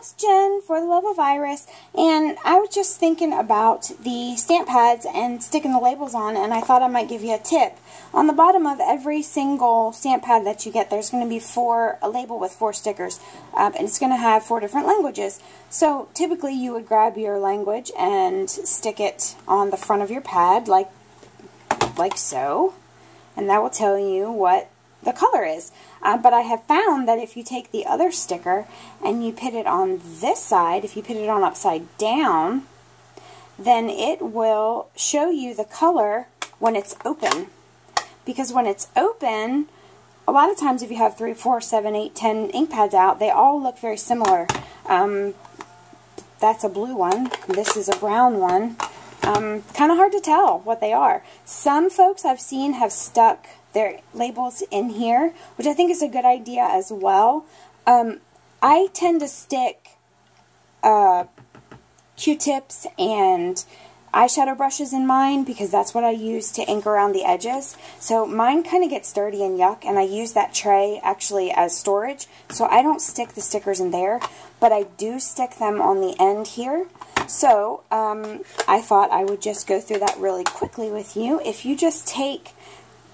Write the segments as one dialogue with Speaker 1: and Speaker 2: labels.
Speaker 1: it's Jen for the Love of Iris, and I was just thinking about the stamp pads and sticking the labels on, and I thought I might give you a tip. On the bottom of every single stamp pad that you get, there's going to be four a label with four stickers, um, and it's going to have four different languages. So typically you would grab your language and stick it on the front of your pad, like like so, and that will tell you what the color is. Uh, but I have found that if you take the other sticker and you put it on this side, if you put it on upside down, then it will show you the color when it's open. Because when it's open, a lot of times if you have three, four, seven, eight, ten ink pads out, they all look very similar. Um, that's a blue one. This is a brown one. Um, kind of hard to tell what they are. Some folks I've seen have stuck their labels in here, which I think is a good idea as well. Um, I tend to stick uh, Q-tips and eyeshadow brushes in mine because that's what I use to ink around the edges. So mine kind of gets dirty and yuck and I use that tray actually as storage. So I don't stick the stickers in there, but I do stick them on the end here. So um, I thought I would just go through that really quickly with you. If you just take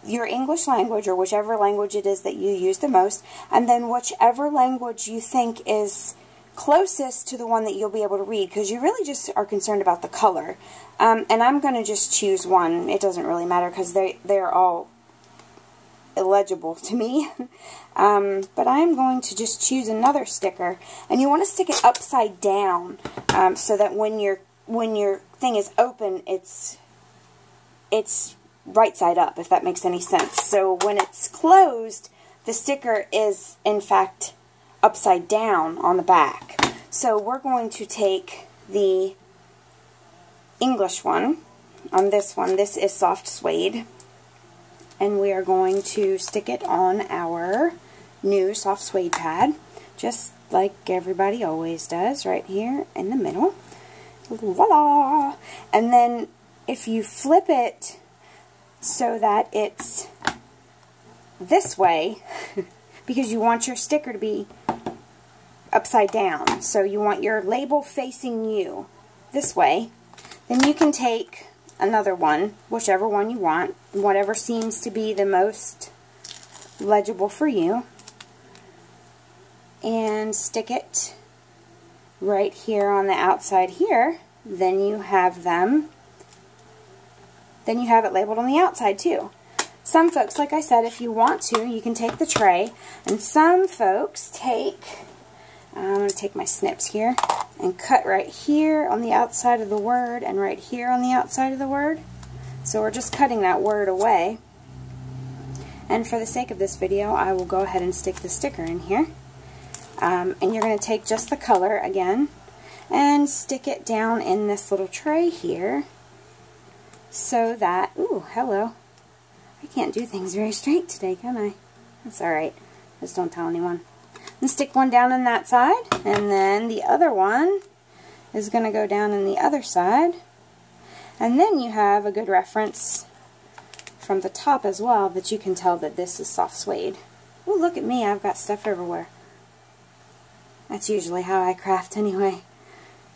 Speaker 1: your English language or whichever language it is that you use the most, and then whichever language you think is closest to the one that you'll be able to read because you really just are concerned about the color. Um, and I'm going to just choose one. It doesn't really matter because they, they're all illegible to me. um, but I'm going to just choose another sticker. And you want to stick it upside down um, so that when your when your thing is open, it's it's right side up, if that makes any sense. So when it's closed, the sticker is, in fact, upside down on the back. So we're going to take the English one on this one. This is soft suede. And we are going to stick it on our new soft suede pad, just like everybody always does, right here in the middle. Voila! And then if you flip it so that it's this way because you want your sticker to be upside down. So you want your label facing you this way. Then you can take another one, whichever one you want, whatever seems to be the most legible for you, and stick it right here on the outside here. Then you have them then you have it labeled on the outside too. Some folks, like I said, if you want to, you can take the tray, and some folks take, To take my snips here, and cut right here on the outside of the word, and right here on the outside of the word. So we're just cutting that word away. And for the sake of this video, I will go ahead and stick the sticker in here. Um, and you're going to take just the color again, and stick it down in this little tray here so that, ooh, hello. I can't do things very straight today, can I? That's alright. Just don't tell anyone. And stick one down on that side, and then the other one is going to go down on the other side. And then you have a good reference from the top as well that you can tell that this is soft suede. Oh, look at me, I've got stuff everywhere. That's usually how I craft anyway.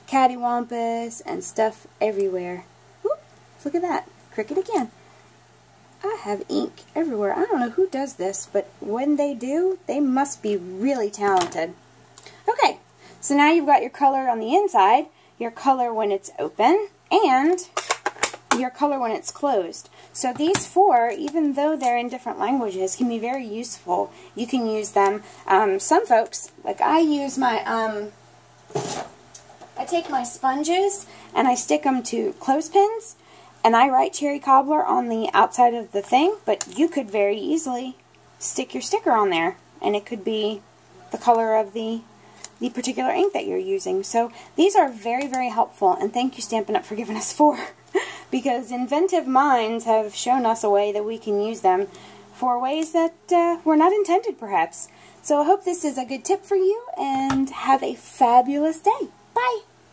Speaker 1: Cattywampus and stuff everywhere. Look at that. Cricket again. I have ink everywhere. I don't know who does this, but when they do, they must be really talented. Okay, so now you've got your color on the inside, your color when it's open, and your color when it's closed. So these four, even though they're in different languages, can be very useful. You can use them. Um, some folks, like I use my, um, I take my sponges and I stick them to clothespins and I write cherry cobbler on the outside of the thing, but you could very easily stick your sticker on there, and it could be the color of the the particular ink that you're using. So these are very, very helpful, and thank you Stampin' Up! for giving us four, because inventive minds have shown us a way that we can use them for ways that uh, were not intended, perhaps. So I hope this is a good tip for you, and have a fabulous day. Bye!